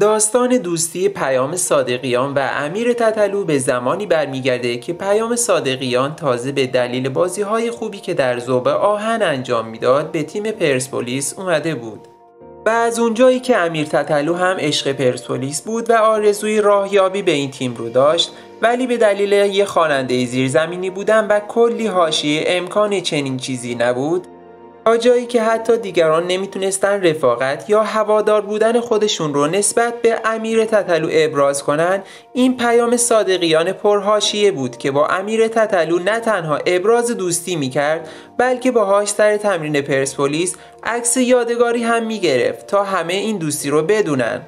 داستان دوستی پیام صادقیان و امیر تتلو به زمانی برمیگرده که پیام صادقیان تازه به دلیل بازی های خوبی که در زوب آهن انجام می‌داد به تیم پرسپولیس اومده بود. و از اونجایی که امیر تتلو هم عشق پرسپولیس بود و آرزوی راهیابی به این تیم رو داشت ولی به دلیل یه خواننده زیرزمینی بودن و کلی حاشیه امکان چنین چیزی نبود جایی که حتی دیگران نمی‌تونستن رفاقت یا هوادار بودن خودشون رو نسبت به امیر تتلو ابراز کنن این پیام صادقیان پرهاشیه بود که با امیر تتلو نه تنها ابراز دوستی می‌کرد بلکه باهاش سر تمرین پرسپولیس عکس یادگاری هم می‌گرفت تا همه این دوستی رو بدونن.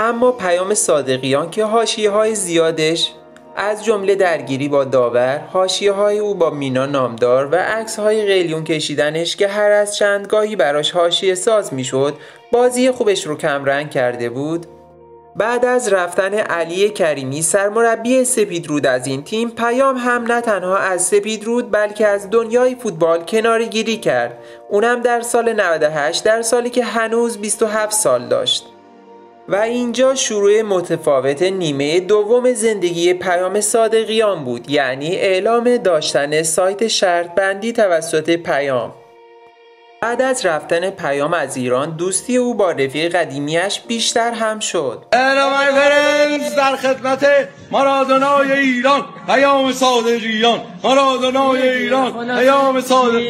اما پیام صادقیان که حاشیه های زیادش از جمله درگیری با داور، حاشیه های او با مینا نامدار و عکس های قلیون کشیدنش که هر از چندگاهی براش حاشیه ساز می‌شد، بازی خوبش رو کمرنگ کرده بود. بعد از رفتن علی کریمی سرمربی سپیدرود از این تیم پیام هم نه تنها از سپیدرود بلکه از دنیای فوتبال کناری گیری کرد اونم در سال 98 در سالی که هنوز 27 سال داشت و اینجا شروع متفاوت نیمه دوم زندگی پیام صادقیان بود یعنی اعلام داشتن سایت شرط بندی توسط پیام. بعد از رفتن پیام از ایران دوستی او با رفیق قدیمیش بیشتر هم شد. فرنس در خدمت مارادونای ایران پیام صادقیان مارادونای ایران پیام صادق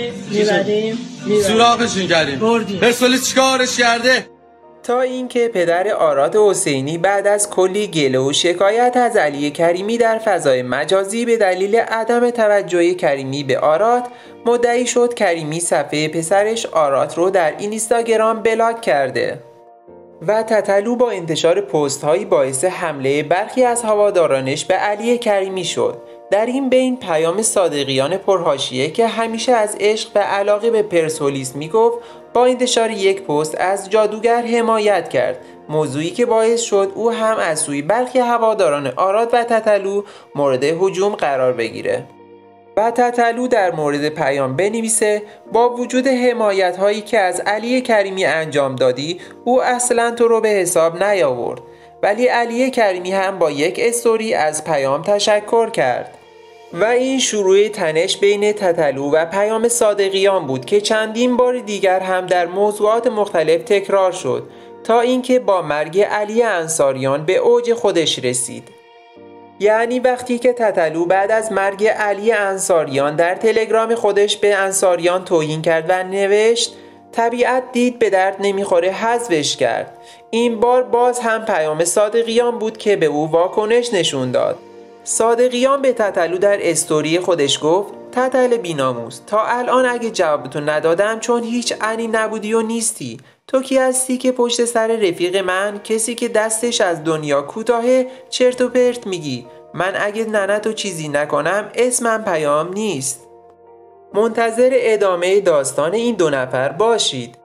سوراخشون کردیم پرسپولیس چیکارش کرده تا اینکه پدر آراد حسینی بعد از کلی گله و شکایت از علی کریمی در فضای مجازی به دلیل عدم توجه کریمی به آراد مدعی شد کریمی صفحه پسرش آراد رو در اینستاگرام بلاک کرده و تتلو با انتشار پست باعث حمله برخی از هوادارانش به علی کریمی شد. در این بین پیام صادقیان پرهاشیه که همیشه از عشق و علاقه به پرسولیس می‌گفت با انتشار یک پست از جادوگر حمایت کرد. موضوعی که باعث شد او هم از سوی برخی هواداران آراد و تتلو مورد هجوم قرار بگیره. و تتلو در مورد پیام بنویسه با وجود حمایت هایی که از علی کریمی انجام دادی او اصلا تو رو به حساب نیاورد. ولی علی کریمی هم با یک استوری از پیام تشکر کرد. و این شروع تنش بین تتلو و پیام صادقیان بود که چندین بار دیگر هم در موضوعات مختلف تکرار شد تا اینکه با مرگ علی انصاریان به اوج خودش رسید. یعنی وقتی که تتلو بعد از مرگ علی انصاریان در تلگرام خودش به انصاریان توهین کرد و نوشت طبیعت دید به درد نمی‌خوره حذفش کرد. این بار باز هم پیام صادقیان بود که به او واکنش نشون داد. صادقیان به تتلو در استوری خودش گفت تتل بیناموز تا الان اگه جوابتو ندادم چون هیچ عنی نبودی و نیستی. تو کی هستی که پشت سر رفیق من کسی که دستش از دنیا کوتاهه چرت و پرت میگی؟ من اگه ننتو چیزی نکنم اسمم پیام نیست. منتظر ادامه داستان این دو نفر باشید.